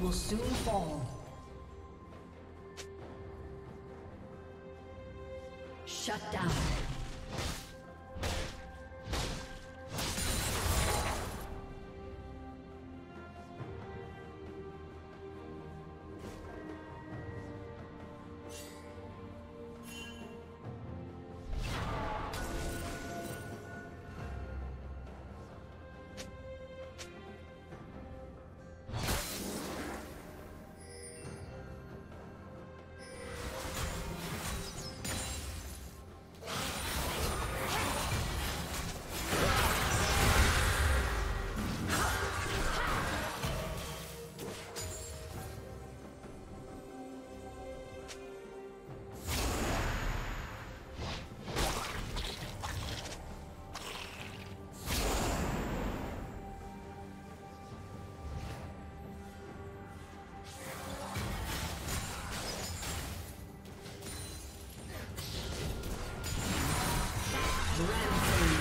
Will soon fall. Rampage.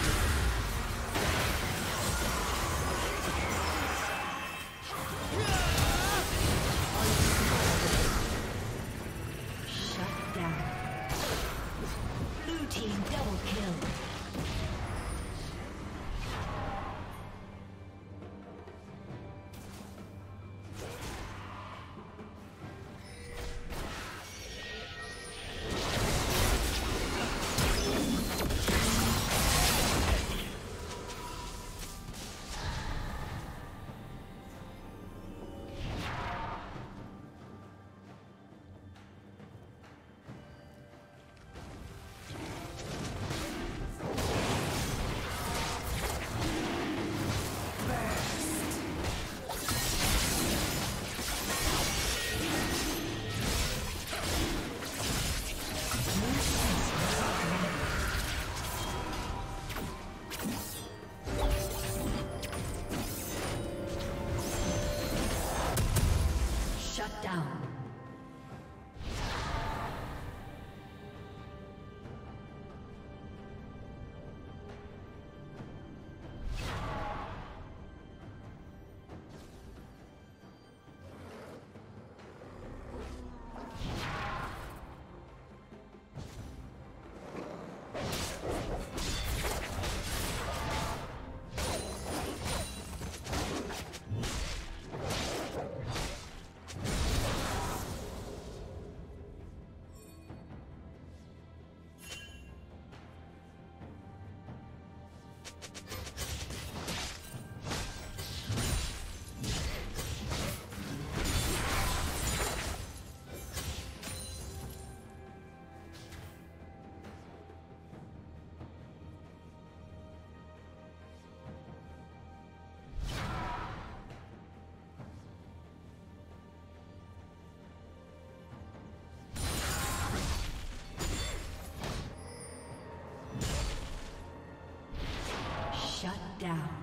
Down.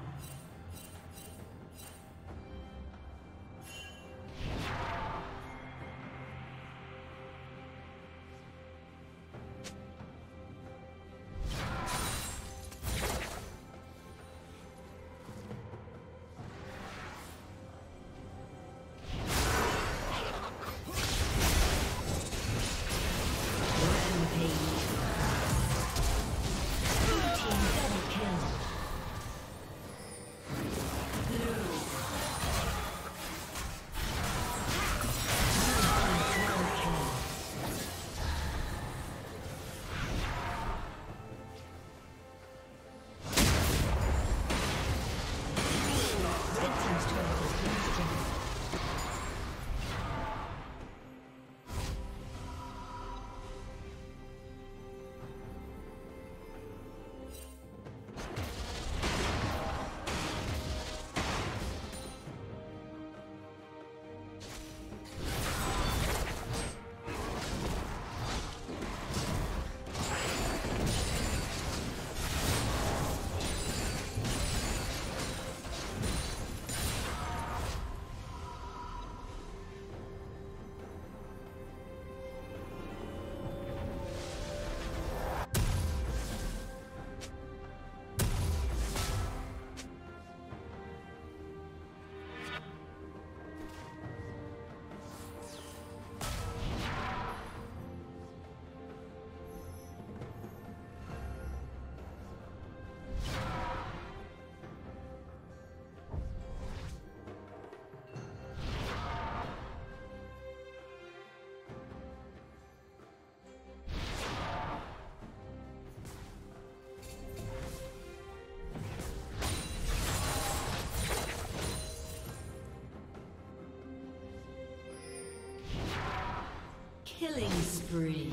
Killing spree.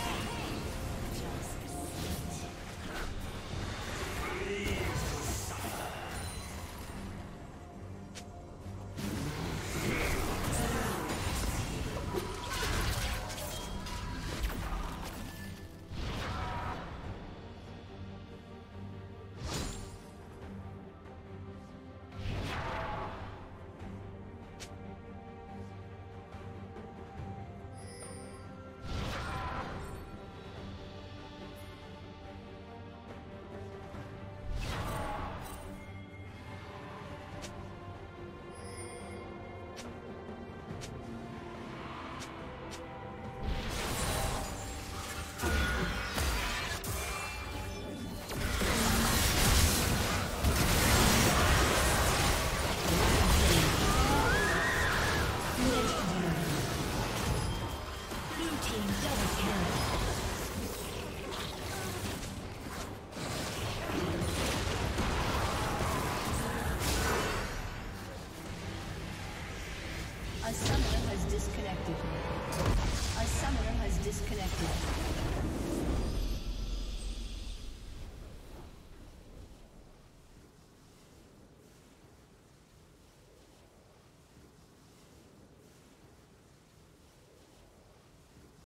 A summoner has